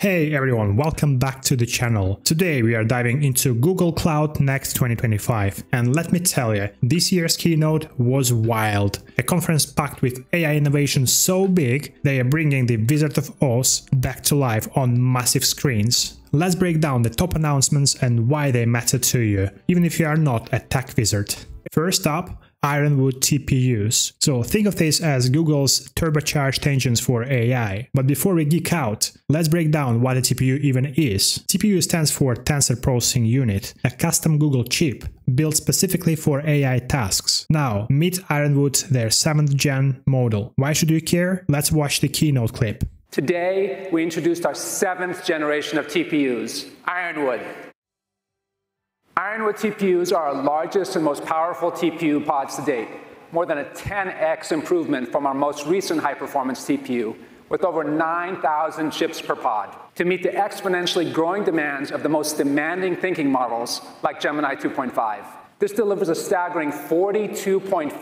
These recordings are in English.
Hey everyone, welcome back to the channel. Today we are diving into Google Cloud Next 2025 and let me tell you, this year's keynote was wild. A conference packed with AI innovation so big, they are bringing the Wizard of Oz back to life on massive screens. Let's break down the top announcements and why they matter to you, even if you are not a tech wizard. First up, Ironwood TPUs. So think of this as Google's turbocharged engines for AI. But before we geek out, let's break down what a TPU even is. TPU stands for Tensor Processing Unit, a custom Google chip built specifically for AI tasks. Now, meet Ironwood, their 7th gen model. Why should you care? Let's watch the keynote clip. Today, we introduced our seventh generation of TPUs, Ironwood. Ironwood TPUs are our largest and most powerful TPU pods to date, more than a 10x improvement from our most recent high-performance TPU, with over 9,000 chips per pod, to meet the exponentially growing demands of the most demanding thinking models like Gemini 2.5. This delivers a staggering 42.5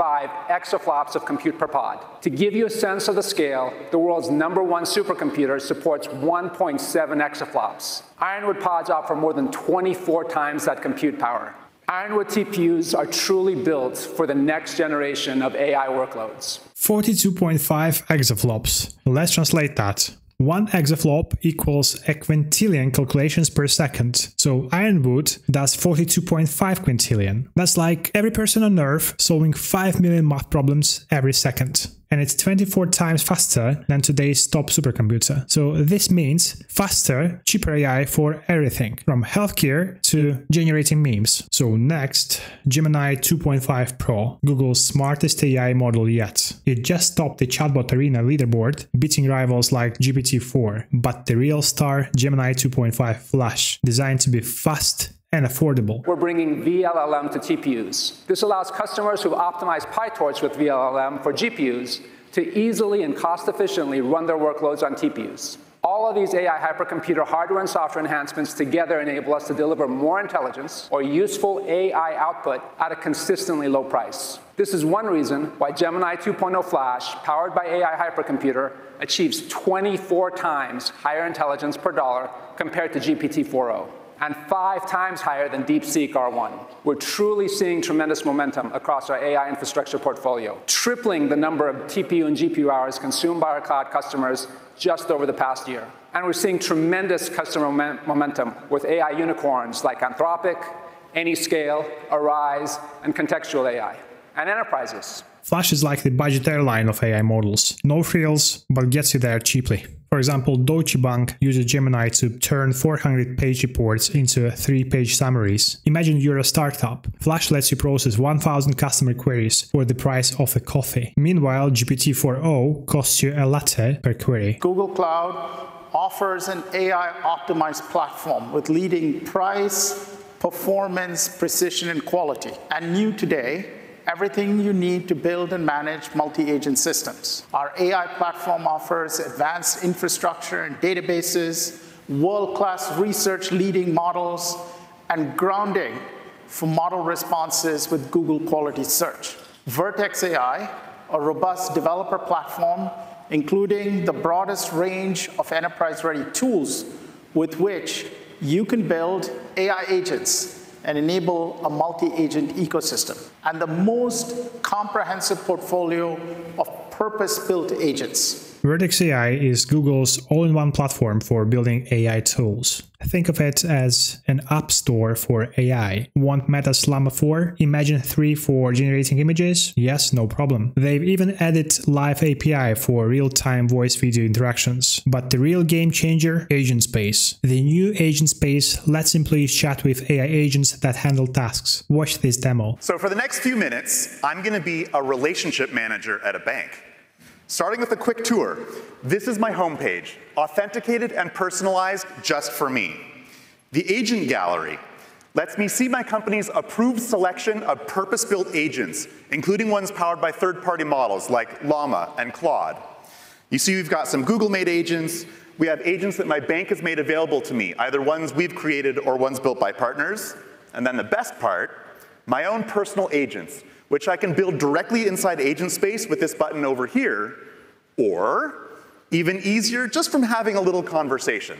exaflops of compute per pod. To give you a sense of the scale, the world's number one supercomputer supports 1.7 exaflops. Ironwood pods offer more than 24 times that compute power. Ironwood TPUs are truly built for the next generation of AI workloads. 42.5 exaflops. Let's translate that. One exaflop equals a quintillion calculations per second, so Ironwood does 42.5 quintillion. That's like every person on Earth solving 5 million math problems every second and it's 24 times faster than today's top supercomputer. So this means faster, cheaper AI for everything, from healthcare to generating memes. So next, Gemini 2.5 Pro, Google's smartest AI model yet. It just topped the chatbot arena leaderboard, beating rivals like GPT-4. But the real star, Gemini 2.5 Flash, designed to be fast and affordable. We're bringing VLLM to TPUs. This allows customers who optimize PyTorch with VLLM for GPUs to easily and cost efficiently run their workloads on TPUs. All of these AI hypercomputer hardware and software enhancements together enable us to deliver more intelligence or useful AI output at a consistently low price. This is one reason why Gemini 2.0 Flash, powered by AI hypercomputer, achieves 24 times higher intelligence per dollar compared to GPT-4o and five times higher than DeepSeek R1. We're truly seeing tremendous momentum across our AI infrastructure portfolio, tripling the number of TPU and GPU hours consumed by our cloud customers just over the past year. And we're seeing tremendous customer momentum with AI unicorns like Anthropic, Anyscale, Arize, and Contextual AI, and enterprises. Flash is like the budget airline of AI models. No frills, but gets you there cheaply. For example, Deutsche Bank uses Gemini to turn 400 page reports into 3 page summaries. Imagine you're a startup. Flash lets you process 1000 customer queries for the price of a coffee. Meanwhile, GPT-4o costs you a latte per query. Google Cloud offers an AI optimized platform with leading price, performance, precision, and quality. And new today, everything you need to build and manage multi-agent systems. Our AI platform offers advanced infrastructure and databases, world-class research leading models, and grounding for model responses with Google Quality Search. Vertex AI, a robust developer platform, including the broadest range of enterprise-ready tools with which you can build AI agents and enable a multi-agent ecosystem, and the most comprehensive portfolio of purpose-built agents. Vertex AI is Google's all-in-one platform for building AI tools. Think of it as an app store for AI. Want Meta's Llama 4? Imagen 3 for generating images? Yes, no problem. They've even added Live API for real-time voice video interactions. But the real game changer? Agent Space. The new Agent Space lets employees chat with AI agents that handle tasks. Watch this demo. So for the next few minutes, I'm going to be a relationship manager at a bank. Starting with a quick tour, this is my homepage, authenticated and personalized just for me. The agent gallery lets me see my company's approved selection of purpose-built agents, including ones powered by third-party models like Llama and Claude. You see we've got some Google-made agents, we have agents that my bank has made available to me, either ones we've created or ones built by partners. And then the best part, my own personal agents, which I can build directly inside Agent Space with this button over here, or even easier, just from having a little conversation.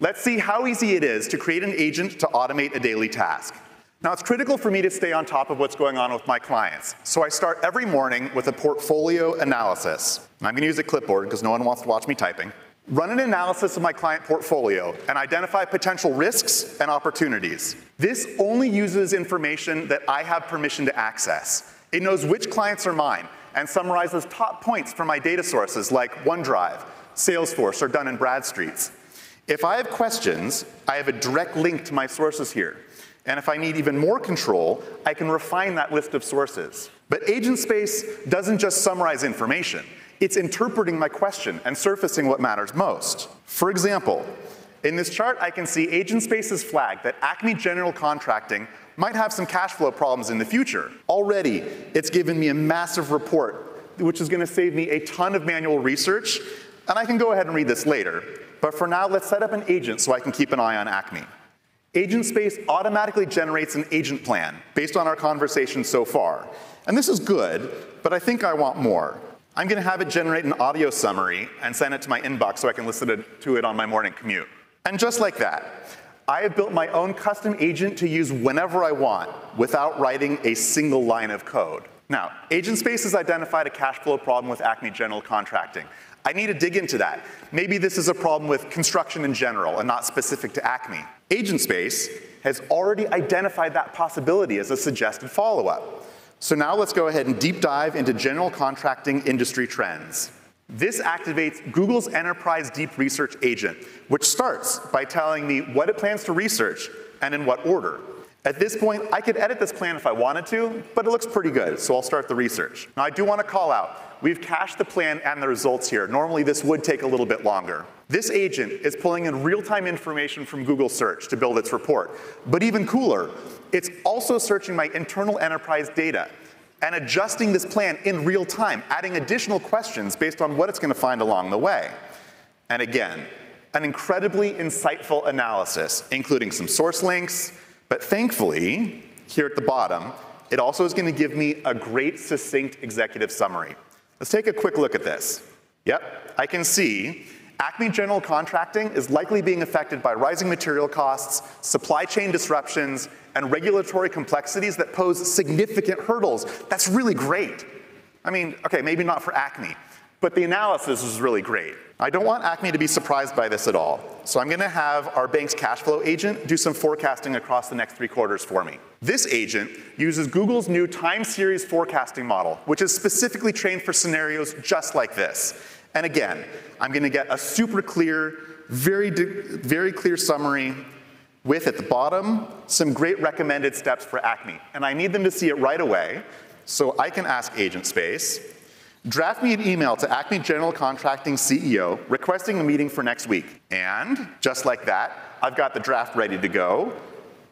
Let's see how easy it is to create an agent to automate a daily task. Now, it's critical for me to stay on top of what's going on with my clients, so I start every morning with a portfolio analysis. I'm going to use a clipboard because no one wants to watch me typing. Run an analysis of my client portfolio and identify potential risks and opportunities. This only uses information that I have permission to access. It knows which clients are mine and summarizes top points from my data sources like OneDrive, Salesforce, or Dun & Bradstreet's. If I have questions, I have a direct link to my sources here. And if I need even more control, I can refine that list of sources. But Agent Space doesn't just summarize information. It's interpreting my question and surfacing what matters most. For example, in this chart, I can see Agent Space's flag that Acme General Contracting might have some cash flow problems in the future. Already, it's given me a massive report, which is gonna save me a ton of manual research, and I can go ahead and read this later. But for now, let's set up an agent so I can keep an eye on Acme. Agent Space automatically generates an agent plan based on our conversation so far. And this is good, but I think I want more. I'm gonna have it generate an audio summary and send it to my inbox so I can listen to it on my morning commute. And just like that, I have built my own custom agent to use whenever I want without writing a single line of code. Now, Agent Space has identified a cash flow problem with Acme General Contracting. I need to dig into that. Maybe this is a problem with construction in general and not specific to Acme. Agent Space has already identified that possibility as a suggested follow-up. So now let's go ahead and deep dive into general contracting industry trends. This activates Google's Enterprise Deep Research Agent, which starts by telling me what it plans to research and in what order. At this point, I could edit this plan if I wanted to, but it looks pretty good, so I'll start the research. Now I do want to call out, we've cached the plan and the results here. Normally this would take a little bit longer. This agent is pulling in real-time information from Google Search to build its report. But even cooler, it's also searching my internal enterprise data and adjusting this plan in real time, adding additional questions based on what it's gonna find along the way. And again, an incredibly insightful analysis, including some source links, but thankfully, here at the bottom, it also is gonna give me a great succinct executive summary. Let's take a quick look at this. Yep, I can see Acme General Contracting is likely being affected by rising material costs, supply chain disruptions, and regulatory complexities that pose significant hurdles. That's really great. I mean, okay, maybe not for Acme, but the analysis is really great. I don't want Acme to be surprised by this at all. So I'm gonna have our bank's cash flow agent do some forecasting across the next three quarters for me. This agent uses Google's new time series forecasting model, which is specifically trained for scenarios just like this. And again, I'm gonna get a super clear, very, very clear summary with at the bottom some great recommended steps for Acme. And I need them to see it right away, so I can ask Agent Space, draft me an email to Acme General Contracting CEO requesting a meeting for next week. And just like that, I've got the draft ready to go.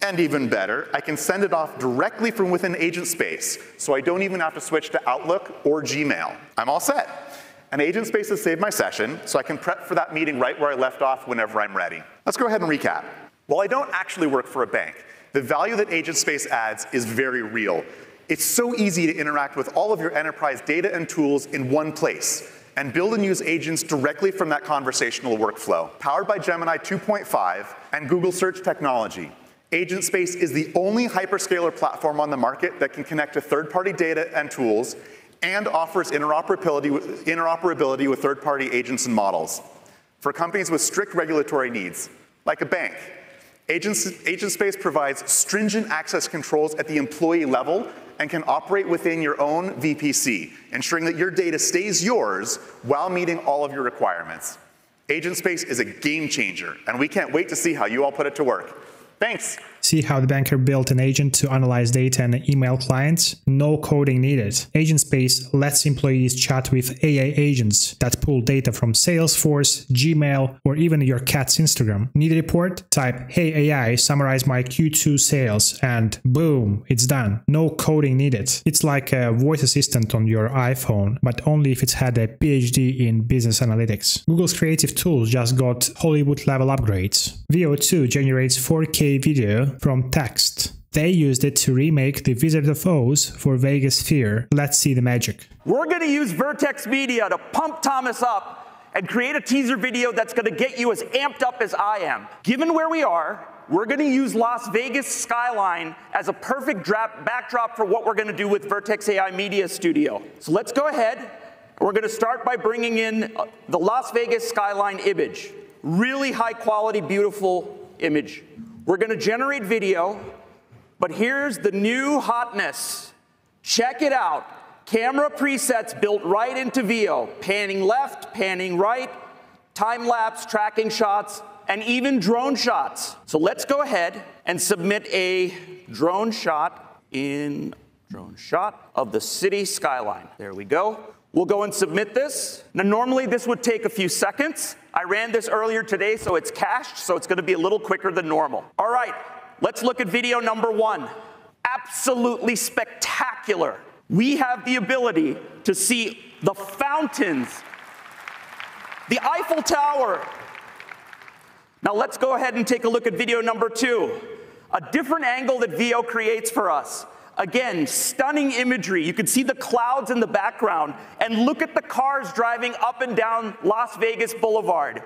And even better, I can send it off directly from within Agent Space, so I don't even have to switch to Outlook or Gmail. I'm all set. And Agent Space has saved my session, so I can prep for that meeting right where I left off whenever I'm ready. Let's go ahead and recap. While I don't actually work for a bank, the value that Agent Space adds is very real. It's so easy to interact with all of your enterprise data and tools in one place and build and use agents directly from that conversational workflow. Powered by Gemini 2.5 and Google Search technology, Agent Space is the only hyperscaler platform on the market that can connect to third-party data and tools and offers interoperability, interoperability with third-party agents and models for companies with strict regulatory needs, like a bank. Agent, Agent Space provides stringent access controls at the employee level and can operate within your own VPC, ensuring that your data stays yours while meeting all of your requirements. Agent Space is a game changer, and we can't wait to see how you all put it to work. Thanks. See how the banker built an agent to analyze data and email clients? No coding needed. Agent Space lets employees chat with AI agents that pull data from Salesforce, Gmail, or even your cat's Instagram. Need a report? Type, hey AI, summarize my Q2 sales, and boom, it's done. No coding needed. It's like a voice assistant on your iPhone, but only if it's had a PhD in business analytics. Google's creative tools just got Hollywood level upgrades. Veo 2 generates 4K video from text. They used it to remake the Wizard of Oz for Vegas Sphere. Let's see the magic. We're going to use Vertex Media to pump Thomas up and create a teaser video that's gonna get you as amped up as I am. Given where we are, we're gonna use Las Vegas skyline as a perfect backdrop for what we're gonna do with Vertex AI Media Studio. So let's go ahead. We're gonna start by bringing in uh, the Las Vegas skyline image. Really high quality, beautiful image. We're gonna generate video, but here's the new hotness. Check it out. Camera presets built right into Veo, panning left, panning right, time lapse, tracking shots, and even drone shots. So let's go ahead and submit a drone shot in drone shot of the city skyline. There we go. We'll go and submit this. Now, normally this would take a few seconds. I ran this earlier today, so it's cached, so it's gonna be a little quicker than normal. All right, let's look at video number one. Absolutely spectacular we have the ability to see the fountains, the Eiffel Tower. Now let's go ahead and take a look at video number two, a different angle that Veo creates for us. Again, stunning imagery. You can see the clouds in the background and look at the cars driving up and down Las Vegas Boulevard.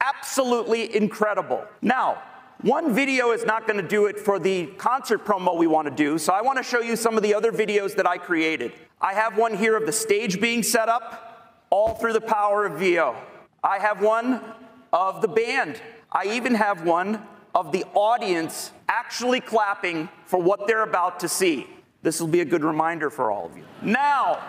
Absolutely incredible. Now, one video is not going to do it for the concert promo we want to do, so I want to show you some of the other videos that I created. I have one here of the stage being set up, all through the power of Veo. I have one of the band. I even have one of the audience actually clapping for what they're about to see. This will be a good reminder for all of you. Now,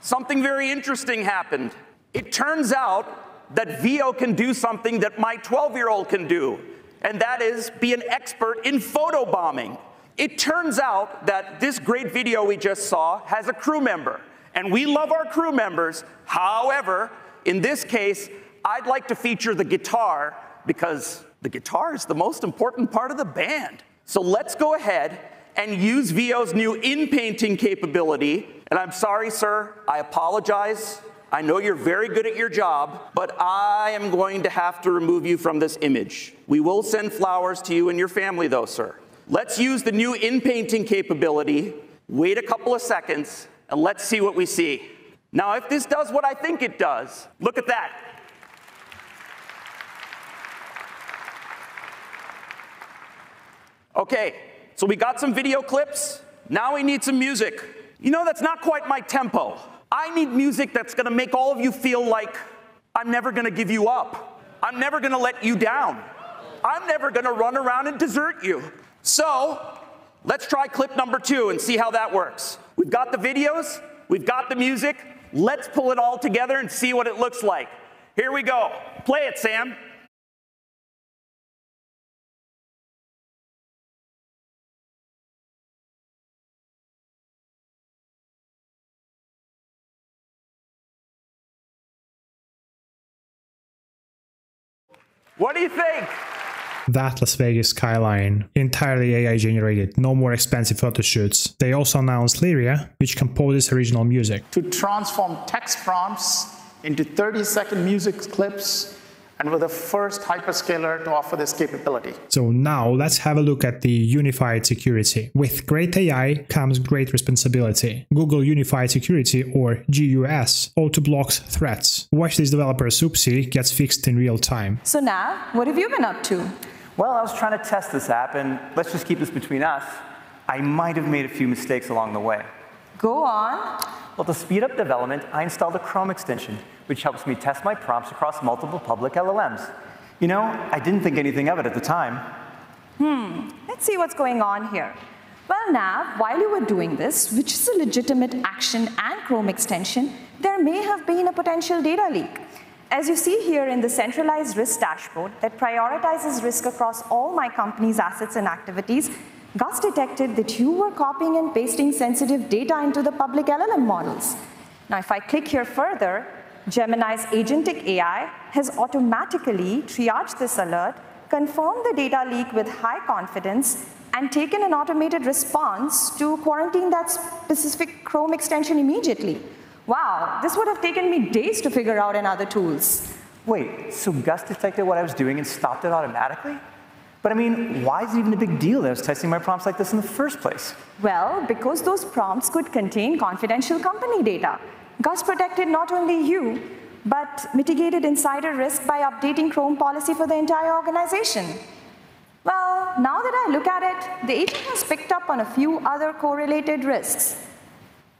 something very interesting happened. It turns out that Veo can do something that my 12 year old can do and that is be an expert in photobombing. It turns out that this great video we just saw has a crew member, and we love our crew members. However, in this case, I'd like to feature the guitar because the guitar is the most important part of the band. So let's go ahead and use Veo's new in-painting capability. And I'm sorry, sir, I apologize. I know you're very good at your job, but I am going to have to remove you from this image. We will send flowers to you and your family, though, sir. Let's use the new in-painting capability, wait a couple of seconds, and let's see what we see. Now, if this does what I think it does, look at that. Okay, so we got some video clips. Now we need some music. You know, that's not quite my tempo. I need music that's gonna make all of you feel like I'm never gonna give you up. I'm never gonna let you down. I'm never gonna run around and desert you. So let's try clip number two and see how that works. We've got the videos, we've got the music. Let's pull it all together and see what it looks like. Here we go. Play it, Sam. What do you think? That Las Vegas skyline, entirely AI generated, no more expensive photo shoots. They also announced Lyria, which composes original music. To transform text prompts into 30 second music clips and we're the first hyperscaler to offer this capability. So now let's have a look at the unified security. With great AI comes great responsibility. Google Unified Security or GUS auto blocks threats. Watch this developer Soupsy gets fixed in real time. So now, what have you been up to? Well, I was trying to test this app and let's just keep this between us. I might have made a few mistakes along the way. Go on. Well, to speed up development, I installed a Chrome extension, which helps me test my prompts across multiple public LLMs. You know, I didn't think anything of it at the time. Hmm, let's see what's going on here. Well, Nav, while you were doing this, which is a legitimate action and Chrome extension, there may have been a potential data leak. As you see here in the centralized risk dashboard that prioritizes risk across all my company's assets and activities, Gus detected that you were copying and pasting sensitive data into the public LLM models. Now, if I click here further, Gemini's agentic AI has automatically triaged this alert, confirmed the data leak with high confidence, and taken an automated response to quarantine that specific Chrome extension immediately. Wow, this would have taken me days to figure out in other tools. Wait, so Gus detected what I was doing and stopped it automatically? But I mean, why is it even a big deal that I was testing my prompts like this in the first place? Well, because those prompts could contain confidential company data. Gus protected not only you, but mitigated insider risk by updating Chrome policy for the entire organization. Well, now that I look at it, the agent has picked up on a few other correlated risks.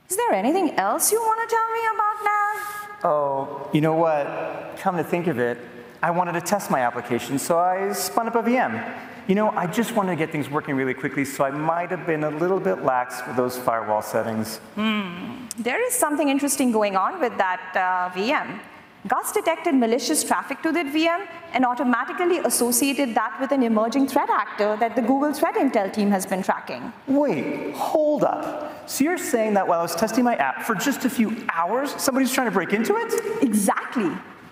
Is there anything else you want to tell me about now? Oh, you know what? Come to think of it, I wanted to test my application, so I spun up a VM. You know, I just wanted to get things working really quickly, so I might have been a little bit lax with those firewall settings. Hmm. There is something interesting going on with that uh, VM. Gus detected malicious traffic to that VM and automatically associated that with an emerging threat actor that the Google Threat Intel team has been tracking. Wait, hold up. So you're saying that while I was testing my app for just a few hours, somebody's trying to break into it? Exactly.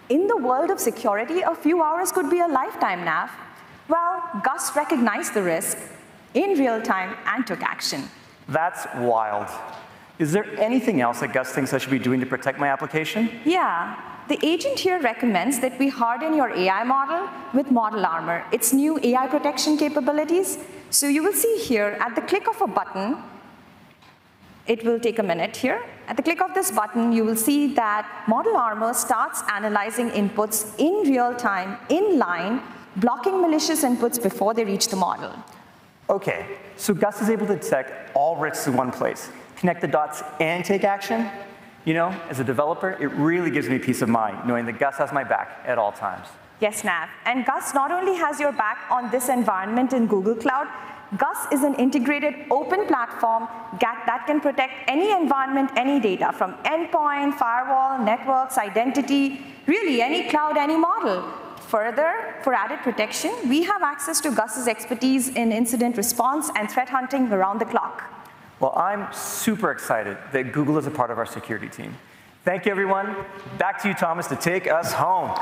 In the world of security, a few hours could be a lifetime, Nav. Well, Gus recognized the risk in real time and took action. That's wild. Is there anything else that Gus thinks I should be doing to protect my application? Yeah. The agent here recommends that we harden your AI model with Model Armor, its new AI protection capabilities. So you will see here, at the click of a button, it will take a minute here. At the click of this button, you will see that Model Armor starts analyzing inputs in real time, in line, blocking malicious inputs before they reach the model. Okay, so Gus is able to detect all risks in one place, connect the dots and take action? You know, as a developer, it really gives me peace of mind knowing that Gus has my back at all times. Yes, Nav. And Gus not only has your back on this environment in Google Cloud, Gus is an integrated open platform that can protect any environment, any data, from endpoint, firewall, networks, identity, really any cloud, any model. Further, for added protection, we have access to Gus's expertise in incident response and threat hunting around the clock. Well, I'm super excited that Google is a part of our security team. Thank you, everyone. Back to you, Thomas, to take us home.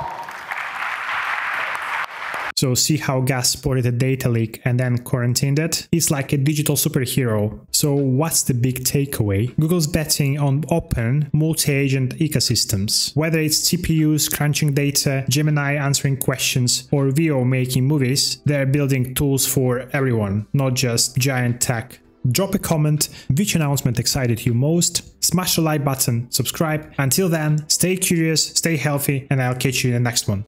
So see how Gus spotted a data leak and then quarantined it? He's like a digital superhero. So what's the big takeaway? Google's betting on open, multi-agent ecosystems. Whether it's TPUs crunching data, Gemini answering questions, or Veo making movies, they're building tools for everyone, not just giant tech. Drop a comment, which announcement excited you most, smash the like button, subscribe. Until then, stay curious, stay healthy, and I'll catch you in the next one.